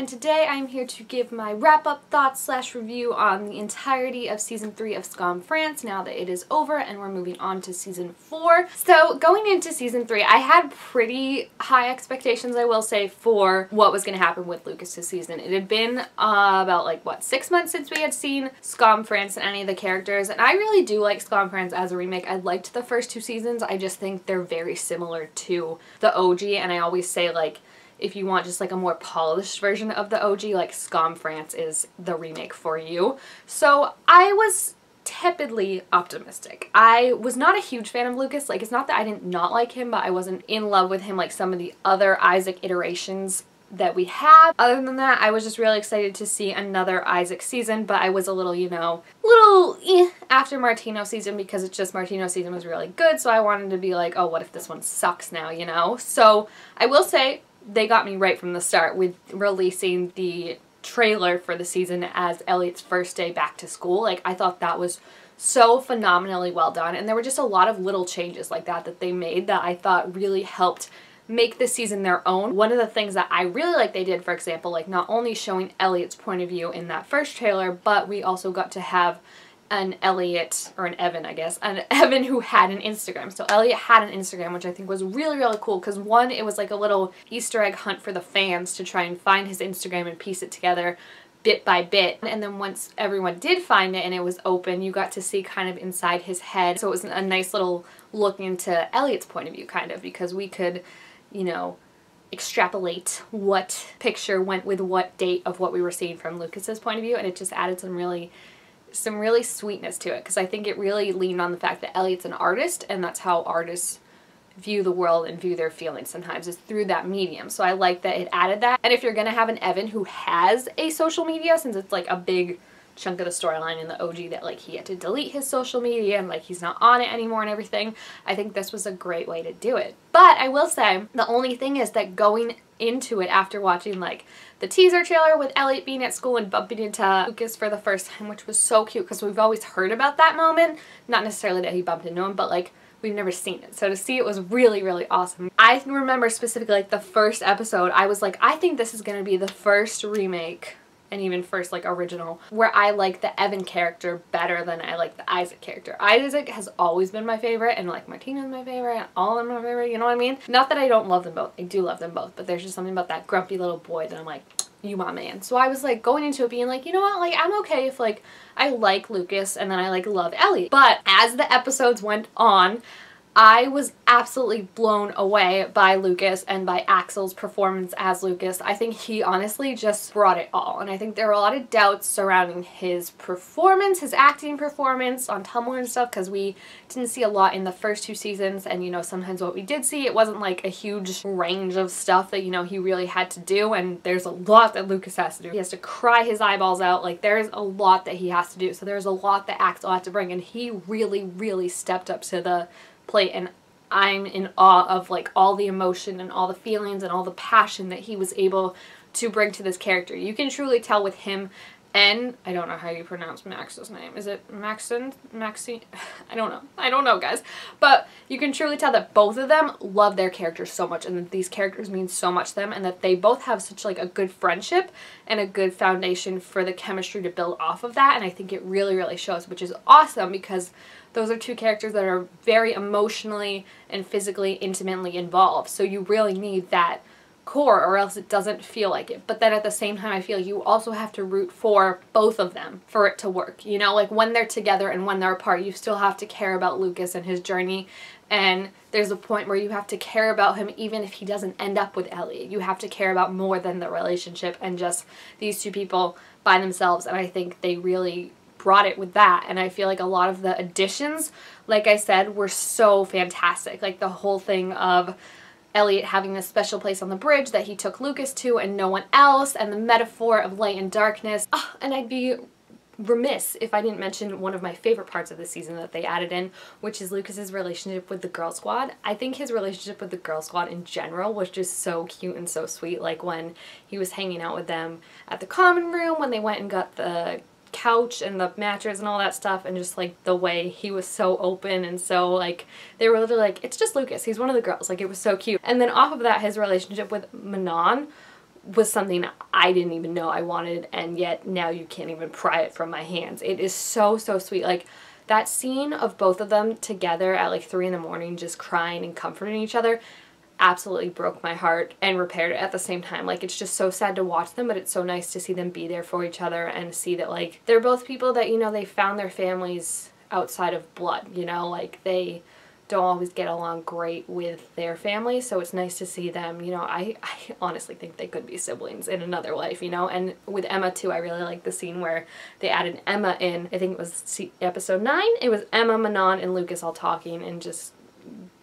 and today I'm here to give my wrap-up thoughts slash review on the entirety of Season 3 of Skam France now that it is over and we're moving on to Season 4. So going into Season 3, I had pretty high expectations, I will say, for what was going to happen with Lucas this season. It had been uh, about, like, what, six months since we had seen Skam France and any of the characters, and I really do like Skam France as a remake. I liked the first two seasons. I just think they're very similar to the OG, and I always say, like, if you want just like a more polished version of the OG, like Skam France is the remake for you. So I was tepidly optimistic. I was not a huge fan of Lucas. Like, it's not that I didn't not like him, but I wasn't in love with him like some of the other Isaac iterations that we have. Other than that, I was just really excited to see another Isaac season, but I was a little, you know, little eh, after Martino season because it's just Martino season was really good, so I wanted to be like, oh, what if this one sucks now, you know? So I will say they got me right from the start with releasing the trailer for the season as Elliot's first day back to school. Like, I thought that was so phenomenally well done. And there were just a lot of little changes like that that they made that I thought really helped make this season their own. One of the things that I really like they did, for example, like not only showing Elliot's point of view in that first trailer, but we also got to have an Elliot, or an Evan, I guess, an Evan who had an Instagram. So Elliot had an Instagram, which I think was really, really cool because one, it was like a little Easter egg hunt for the fans to try and find his Instagram and piece it together bit by bit. And then once everyone did find it and it was open, you got to see kind of inside his head. So it was a nice little look into Elliot's point of view, kind of, because we could, you know, extrapolate what picture went with what date of what we were seeing from Lucas's point of view and it just added some really some really sweetness to it because I think it really leaned on the fact that Elliot's an artist and that's how artists view the world and view their feelings sometimes is through that medium. So I like that it added that. And if you're going to have an Evan who has a social media since it's like a big chunk of the storyline in the OG that like he had to delete his social media and like he's not on it anymore and everything, I think this was a great way to do it. But I will say the only thing is that going into it after watching like the teaser trailer with Elliot being at school and bumping into Lucas for the first time, which was so cute because we've always heard about that moment. Not necessarily that he bumped into him, but like we've never seen it. So to see it was really, really awesome. I remember specifically like the first episode, I was like, I think this is to be the first remake and even first like original where I like the Evan character better than I like the Isaac character. Isaac has always been my favorite and like Martino's my favorite all of them my favorite, you know what I mean? Not that I don't love them both. I do love them both, but there's just something about that grumpy little boy that I'm like, you my man. So I was like going into it being like, you know what, like I'm okay if like I like Lucas and then I like love Ellie. But as the episodes went on, I was absolutely blown away by Lucas and by Axel's performance as Lucas. I think he honestly just brought it all. And I think there are a lot of doubts surrounding his performance, his acting performance on Tumblr and stuff, because we didn't see a lot in the first two seasons. And, you know, sometimes what we did see, it wasn't like a huge range of stuff that, you know, he really had to do. And there's a lot that Lucas has to do. He has to cry his eyeballs out. Like, there's a lot that he has to do. So there's a lot that Axel had to bring. And he really, really stepped up to the plate and I'm in awe of like all the emotion and all the feelings and all the passion that he was able to bring to this character. You can truly tell with him and I don't know how you pronounce Max's name. Is it Maxon? Maxine? I don't know. I don't know, guys. But you can truly tell that both of them love their characters so much and that these characters mean so much to them and that they both have such like a good friendship and a good foundation for the chemistry to build off of that. And I think it really, really shows, which is awesome because those are two characters that are very emotionally and physically intimately involved. So you really need that core or else it doesn't feel like it. But then at the same time, I feel you also have to root for both of them for it to work. You know, like when they're together and when they're apart, you still have to care about Lucas and his journey. And there's a point where you have to care about him even if he doesn't end up with Ellie. You have to care about more than the relationship and just these two people by themselves. And I think they really brought it with that. And I feel like a lot of the additions, like I said, were so fantastic. Like the whole thing of Elliot having this special place on the bridge that he took Lucas to and no one else, and the metaphor of light and darkness. Oh, and I'd be remiss if I didn't mention one of my favorite parts of the season that they added in, which is Lucas's relationship with the Girl Squad. I think his relationship with the Girl Squad in general was just so cute and so sweet. Like when he was hanging out with them at the common room, when they went and got the couch and the mattress and all that stuff and just like the way he was so open and so like they were literally like it's just Lucas he's one of the girls like it was so cute and then off of that his relationship with Manon was something I didn't even know I wanted, and yet now you can't even pry it from my hands. It is so, so sweet. Like, that scene of both of them together at like 3 in the morning, just crying and comforting each other, absolutely broke my heart and repaired it at the same time. Like, it's just so sad to watch them, but it's so nice to see them be there for each other and see that, like, they're both people that, you know, they found their families outside of blood, you know, like, they don't always get along great with their family so it's nice to see them you know? I, I honestly think they could be siblings in another life you know? And with Emma too I really like the scene where they added Emma in. I think it was episode 9 it was Emma Manon and Lucas all talking and just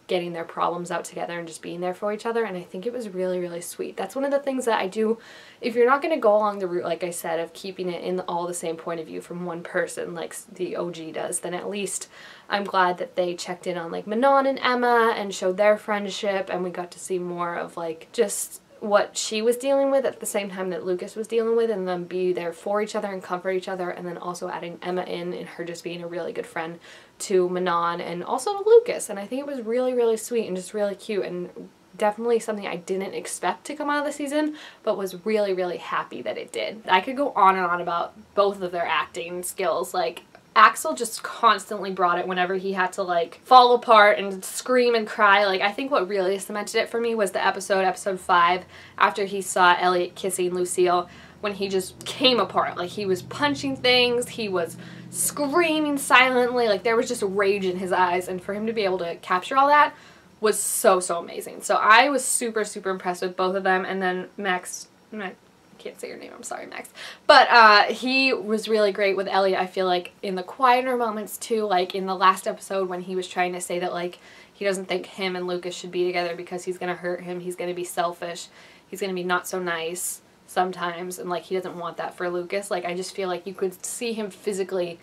getting their problems out together and just being there for each other and I think it was really really sweet. That's one of the things that I do if you're not going to go along the route like I said of keeping it in all the same point of view from one person like the OG does then at least I'm glad that they checked in on like Manon and Emma and showed their friendship and we got to see more of like just what she was dealing with at the same time that Lucas was dealing with and then be there for each other and comfort each other and then also adding Emma in and her just being a really good friend to Manon and also to Lucas and I think it was really really sweet and just really cute and definitely something I didn't expect to come out of the season but was really really happy that it did. I could go on and on about both of their acting skills like Axel just constantly brought it whenever he had to like fall apart and scream and cry. Like I think what really cemented it for me was the episode, episode 5, after he saw Elliot kissing Lucille when he just came apart. Like he was punching things, he was screaming silently, like there was just rage in his eyes and for him to be able to capture all that was so so amazing. So I was super super impressed with both of them and then Max, Max can't say your name, I'm sorry, Max. But uh, he was really great with Elliot, I feel like, in the quieter moments too, like in the last episode when he was trying to say that, like, he doesn't think him and Lucas should be together because he's going to hurt him, he's going to be selfish, he's going to be not so nice sometimes, and, like, he doesn't want that for Lucas. Like, I just feel like you could see him physically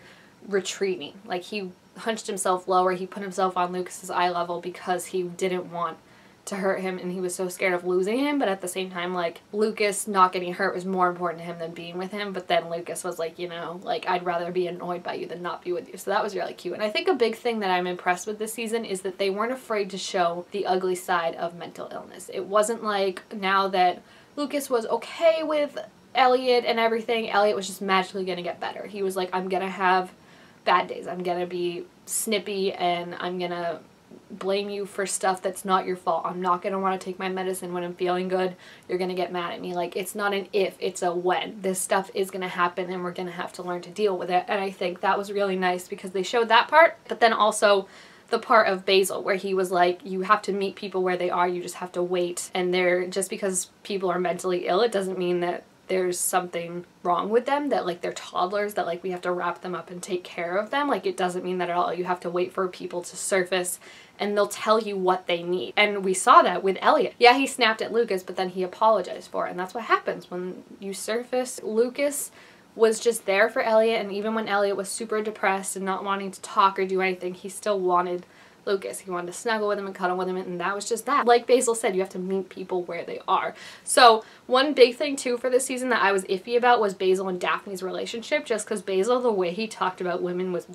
retreating. Like, he hunched himself lower, he put himself on Lucas's eye level because he didn't want to hurt him and he was so scared of losing him but at the same time like Lucas not getting hurt was more important to him than being with him but then Lucas was like you know like I'd rather be annoyed by you than not be with you. So that was really cute. And I think a big thing that I'm impressed with this season is that they weren't afraid to show the ugly side of mental illness. It wasn't like now that Lucas was okay with Elliot and everything Elliot was just magically gonna get better. He was like I'm gonna have bad days. I'm gonna be snippy and I'm gonna blame you for stuff that's not your fault. I'm not going to want to take my medicine when I'm feeling good. You're going to get mad at me. Like, it's not an if, it's a when. This stuff is going to happen and we're going to have to learn to deal with it. And I think that was really nice because they showed that part, but then also the part of Basil where he was like, you have to meet people where they are, you just have to wait. And they're, just because people are mentally ill, it doesn't mean that there's something wrong with them that like they're toddlers that like we have to wrap them up and take care of them like it doesn't mean that at all. You have to wait for people to surface and they'll tell you what they need. And we saw that with Elliot. Yeah he snapped at Lucas but then he apologized for it. And that's what happens when you surface. Lucas was just there for Elliot and even when Elliot was super depressed and not wanting to talk or do anything he still wanted Lucas. He wanted to snuggle with him and cuddle with him and that was just that. Like Basil said, you have to meet people where they are. So one big thing too for this season that I was iffy about was Basil and Daphne's relationship just because Basil, the way he talked about women was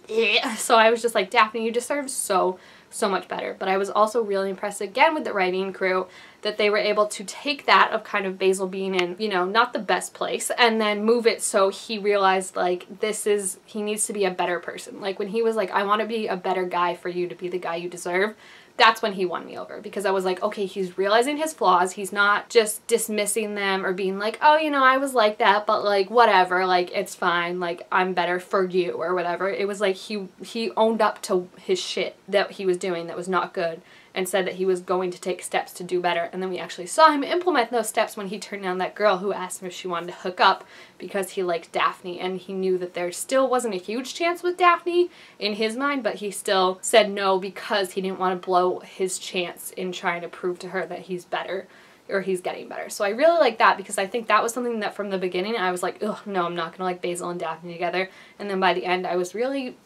so I was just like, Daphne, you deserve so so much better. But I was also really impressed again with the writing crew that they were able to take that of kind of Basil being in, you know, not the best place and then move it so he realized like this is, he needs to be a better person. Like when he was like, I want to be a better guy for you to be the guy you deserve that's when he won me over because I was like, okay, he's realizing his flaws. He's not just dismissing them or being like, oh, you know, I was like that, but like whatever, like it's fine, like I'm better for you or whatever. It was like he he owned up to his shit that he was doing that was not good and said that he was going to take steps to do better. And then we actually saw him implement those steps when he turned down that girl who asked him if she wanted to hook up because he liked Daphne and he knew that there still wasn't a huge chance with Daphne in his mind, but he still said no because he didn't want to blow his chance in trying to prove to her that he's better or he's getting better. So I really like that because I think that was something that from the beginning I was like, ugh, no, I'm not to like Basil and Daphne together. And then by the end I was really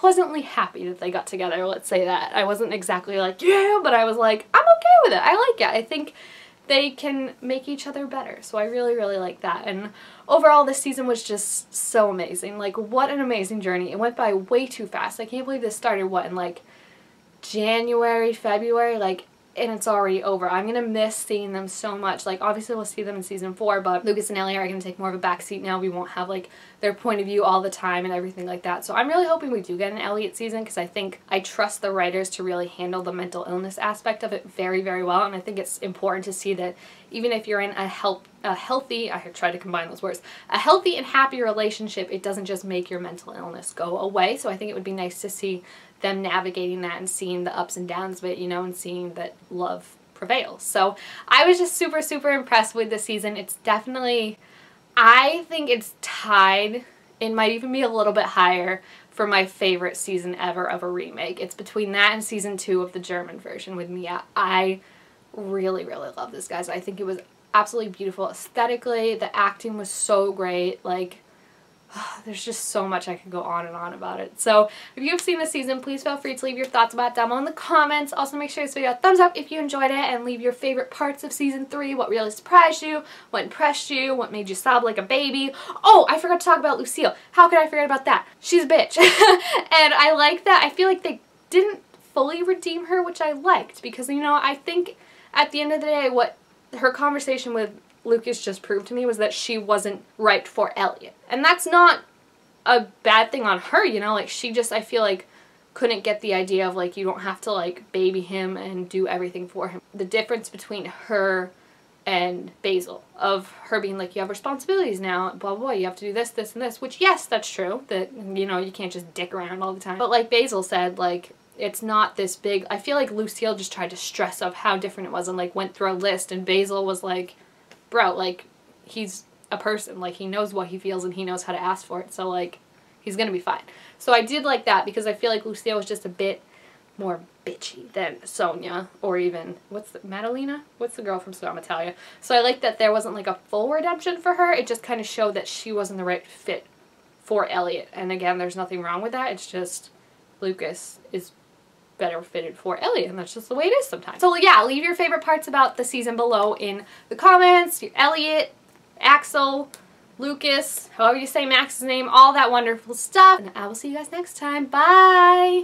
pleasantly happy that they got together, let's say that. I wasn't exactly like, yeah, but I was like, I'm okay with it. I like it. I think they can make each other better. So I really, really like that. And overall, this season was just so amazing. Like, what an amazing journey. It went by way too fast. I can't believe this started, what, in like January, February? Like, and it's already over. I'm gonna miss seeing them so much. Like obviously we'll see them in season four, but Lucas and Elliot are gonna take more of a back seat now. We won't have like their point of view all the time and everything like that. So I'm really hoping we do get an Elliot season because I think I trust the writers to really handle the mental illness aspect of it very, very well. And I think it's important to see that even if you're in a help a healthy, I try to combine those words, a healthy and happy relationship, it doesn't just make your mental illness go away. So I think it would be nice to see them navigating that and seeing the ups and downs of it, you know, and seeing that love prevails. So I was just super, super impressed with the season. It's definitely, I think it's tied, it might even be a little bit higher for my favorite season ever of a remake. It's between that and season two of the German version with Mia. I really, really love this, guys. I think it was absolutely beautiful aesthetically. The acting was so great. Like, there's just so much I could go on and on about it. So if you've seen the season, please feel free to leave your thoughts about it down below in the comments. Also make sure this video a thumbs up if you enjoyed it and leave your favorite parts of season 3, what really surprised you, what impressed you, what made you sob like a baby. Oh, I forgot to talk about Lucille. How could I forget about that? She's a bitch. and I like that. I feel like they didn't fully redeem her, which I liked because, you know, I think at the end of the day, what her conversation with Lucas just proved to me was that she wasn't right for Elliot. And that's not a bad thing on her, you know, like she just, I feel like, couldn't get the idea of like you don't have to like baby him and do everything for him. The difference between her and Basil of her being like you have responsibilities now blah, blah blah you have to do this this and this which yes that's true that you know you can't just dick around all the time but like Basil said like it's not this big I feel like Lucille just tried to stress of how different it was and like went through a list and Basil was like bro, like, he's a person. Like, he knows what he feels and he knows how to ask for it. So, like, he's gonna be fine. So I did like that because I feel like Lucia was just a bit more bitchy than Sonia or even, what's the, Maddalena? What's the girl from Skam Italia? So I like that there wasn't like a full redemption for her. It just kind of showed that she wasn't the right fit for Elliot. And again, there's nothing wrong with that. It's just Lucas is better fitted for Elliot, and that's just the way it is sometimes. So yeah, leave your favorite parts about the season below in the comments. Your Elliot, Axel, Lucas, however you say Max's name, all that wonderful stuff. And I will see you guys next time. Bye!